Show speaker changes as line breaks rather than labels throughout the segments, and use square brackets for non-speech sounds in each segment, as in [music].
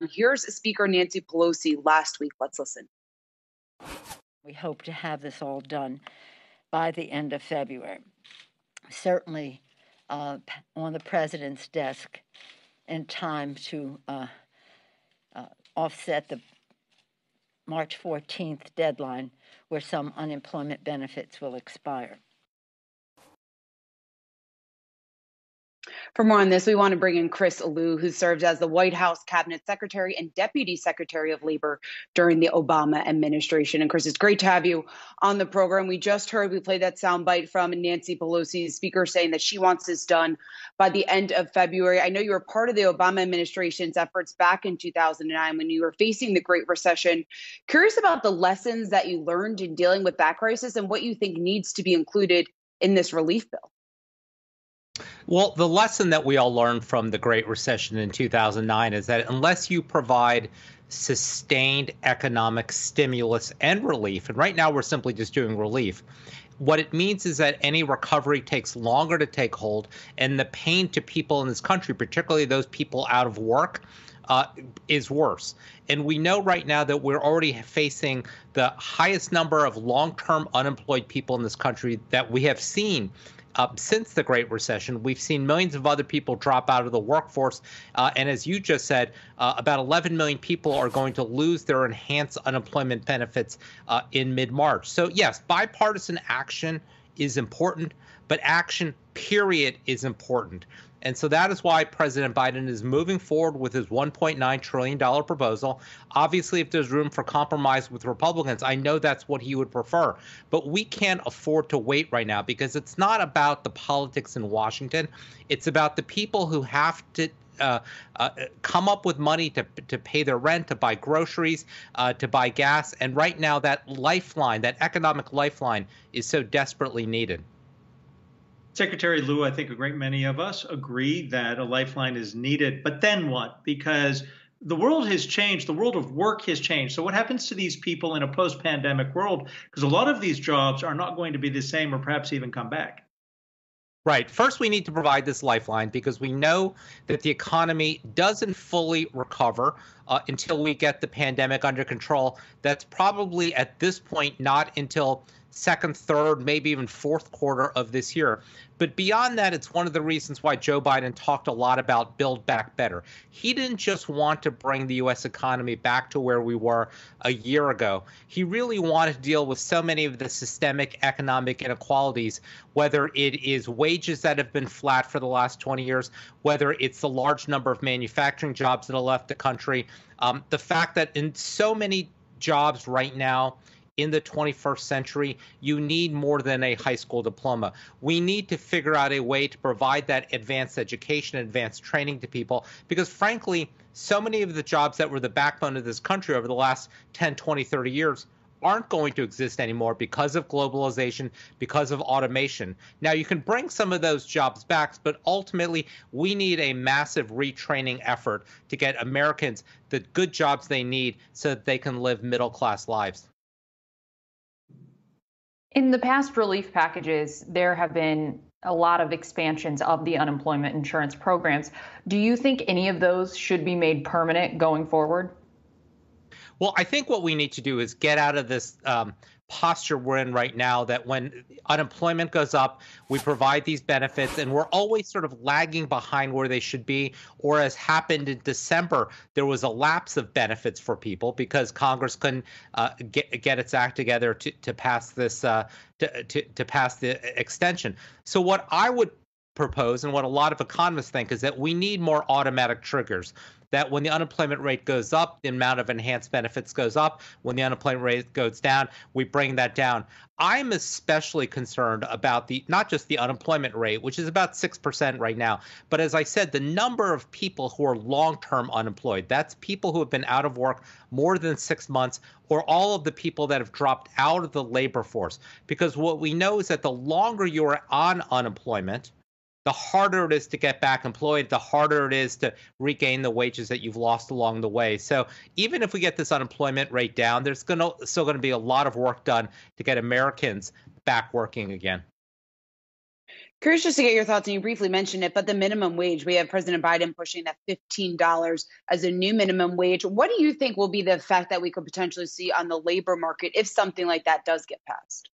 Here's Speaker Nancy Pelosi last week. Let's listen.
We hope to have this all done by the end of February. Certainly uh, on the president's desk in time to uh, uh, offset the March 14th deadline where some unemployment benefits will expire.
For more on this, we want to bring in Chris Lu, who served as the White House Cabinet Secretary and Deputy Secretary of Labor during the Obama administration. And Chris, it's great to have you on the program. We just heard, we played that soundbite from Nancy Pelosi's speaker saying that she wants this done by the end of February. I know you were part of the Obama administration's efforts back in 2009 when you were facing the Great Recession. Curious about the lessons that you learned in dealing with that crisis and what you think needs to be included in this relief bill.
Well, the lesson that we all learned from the Great Recession in 2009 is that unless you provide sustained economic stimulus and relief, and right now we're simply just doing relief, what it means is that any recovery takes longer to take hold, and the pain to people in this country, particularly those people out of work, uh, is worse. And we know right now that we're already facing the highest number of long term unemployed people in this country that we have seen since the Great Recession. We've seen millions of other people drop out of the workforce. Uh, and as you just said, uh, about 11 million people are going to lose their enhanced unemployment benefits uh, in mid March. So, yes, bipartisan action is important, but action, period, is important. And so that is why President Biden is moving forward with his $1.9 trillion proposal. Obviously, if there's room for compromise with Republicans, I know that's what he would prefer. But we can't afford to wait right now because it's not about the politics in Washington. It's about the people who have to uh, uh, come up with money to to pay their rent, to buy groceries, uh, to buy gas, and right now that lifeline, that economic lifeline, is so desperately needed.
Secretary Lu, I think a great many of us agree that a lifeline is needed. But then what? Because the world has changed. The world of work has changed. So, what happens to these people in a post pandemic world? Because a lot of these jobs are not going to be the same or perhaps even come back.
Right. First, we need to provide this lifeline because we know that the economy doesn't fully recover uh, until we get the pandemic under control. That's probably at this point not until second, third, maybe even fourth quarter of this year. But beyond that, it's one of the reasons why Joe Biden talked a lot about Build Back Better. He didn't just want to bring the U.S. economy back to where we were a year ago. He really wanted to deal with so many of the systemic economic inequalities, whether it is wages that have been flat for the last 20 years, whether it's the large number of manufacturing jobs that have left the country, um, the fact that in so many jobs right now, in the 21st century, you need more than a high school diploma. We need to figure out a way to provide that advanced education, advanced training to people, because frankly, so many of the jobs that were the backbone of this country over the last 10, 20, 30 years aren't going to exist anymore because of globalization, because of automation. Now, you can bring some of those jobs back, but ultimately, we need a massive retraining effort to get Americans the good jobs they need so that they can live middle class lives.
In the past relief packages, there have been a lot of expansions of the unemployment insurance programs. Do you think any of those should be made permanent going forward?
Well, I think what we need to do is get out of this um, posture we're in right now that when unemployment goes up, we provide these benefits and we're always sort of lagging behind where they should be. Or as happened in December, there was a lapse of benefits for people because Congress couldn't uh, get, get its act together to, to pass this uh, to, to, to pass the extension. So what I would propose and what a lot of economists think is that we need more automatic triggers that when the unemployment rate goes up, the amount of enhanced benefits goes up. When the unemployment rate goes down, we bring that down. I'm especially concerned about the not just the unemployment rate, which is about 6% right now, but as I said, the number of people who are long-term unemployed. That's people who have been out of work more than 6 months or all of the people that have dropped out of the labor force. Because what we know is that the longer you're on unemployment, the harder it is to get back employed, the harder it is to regain the wages that you've lost along the way. So even if we get this unemployment rate down, there's gonna still going to be a lot of work done to get Americans back working again.
Curious just to get your thoughts, and you briefly mentioned it, but the minimum wage, we have President Biden pushing that $15 as a new minimum wage. What do you think will be the effect that we could potentially see on the labor market if something like that does get passed?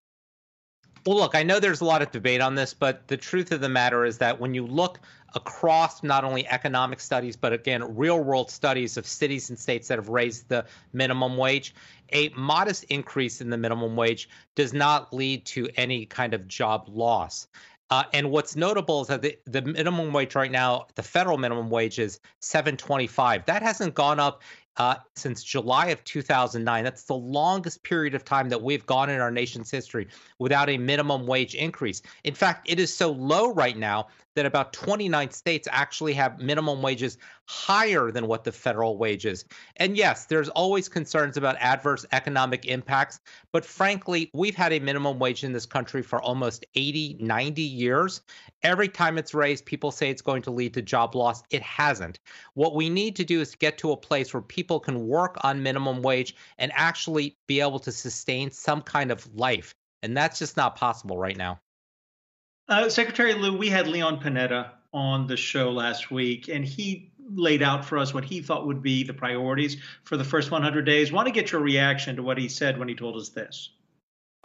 Well, look, I know there's a lot of debate on this, but the truth of the matter is that when you look across not only economic studies, but again, real world studies of cities and states that have raised the minimum wage, a modest increase in the minimum wage does not lead to any kind of job loss. Uh, and what's notable is that the, the minimum wage right now, the federal minimum wage is 725. That hasn't gone up uh, since July of 2009. That's the longest period of time that we've gone in our nation's history without a minimum wage increase. In fact, it is so low right now that about 29 states actually have minimum wages higher than what the federal wage is. And yes, there's always concerns about adverse economic impacts, but frankly, we've had a minimum wage in this country for almost 80, 90 years. Every time it's raised, people say it's going to lead to job loss. It hasn't. What we need to do is get to a place where people can work on minimum wage and actually be able to sustain some kind of life. And that's just not possible right now.
Uh, Secretary Lu, we had Leon Panetta on the show last week, and he laid out for us what he thought would be the priorities for the first 100 days. Want to get your reaction to what he said when he told us this? [laughs]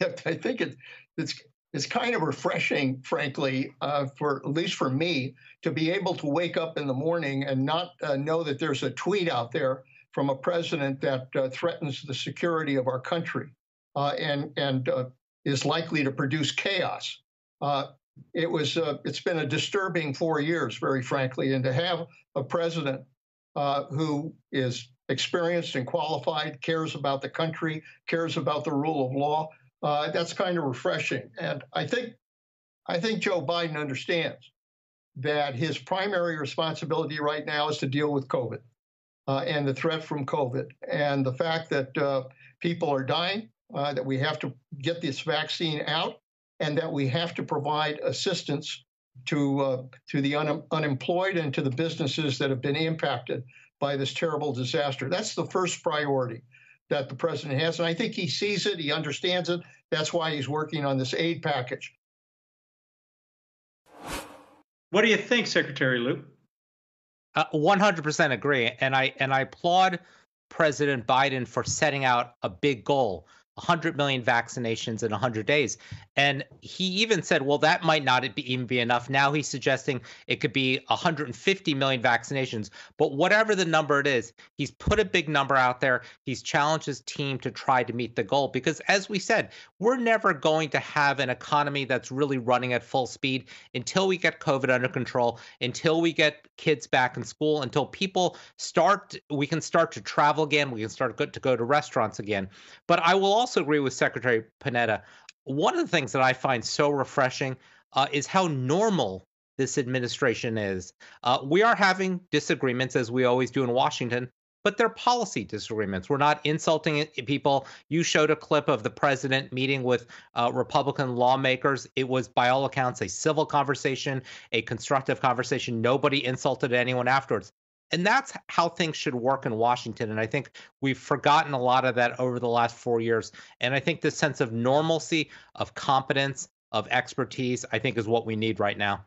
I think it, it's it's kind of refreshing, frankly, uh, for at least for me, to be able to wake up in the morning and not uh, know that there's a tweet out there from a president that uh, threatens the security of our country uh, and and uh, is likely to produce chaos. Uh, it was it's been a disturbing four years, very frankly, and to have a president who is experienced and qualified, cares about the country, cares about the rule of law, uh, that's kind of refreshing. And I think I think Joe Biden understands that his primary responsibility right now is to deal with COVID uh, and the threat from COVID and the fact that uh, people are dying uh, that we have to get this vaccine out and that we have to provide assistance to uh, to the un- unemployed and to the businesses that have been impacted by this terrible disaster. That's the first priority that the president has, and I think he sees it, he understands it. That's why he's working on this aid package.
What do you think, Secretary Lu?
Uh, 100% agree, and I and I applaud President Biden for setting out a big goal 100 million vaccinations in 100 days. And he even said, well, that might not be, even be enough. Now he's suggesting it could be 150 million vaccinations. But whatever the number it is, he's put a big number out there. He's challenged his team to try to meet the goal because, as we said, we're never going to have an economy that's really running at full speed until we get COVID under control, until we get kids back in school, until people start, we can start to travel again, we can start to go to restaurants again. But I will also agree with Secretary Panetta. One of the things that I find so refreshing uh, is how normal this administration is. Uh, we are having disagreements, as we always do in Washington, but they're policy disagreements. We're not insulting people. You showed a clip of the president meeting with uh, Republican lawmakers. It was, by all accounts, a civil conversation, a constructive conversation. Nobody insulted anyone afterwards. And that's how things should work in Washington. And I think we've forgotten a lot of that over the last four years. And I think this sense of normalcy, of competence, of expertise, I think is what we need right now.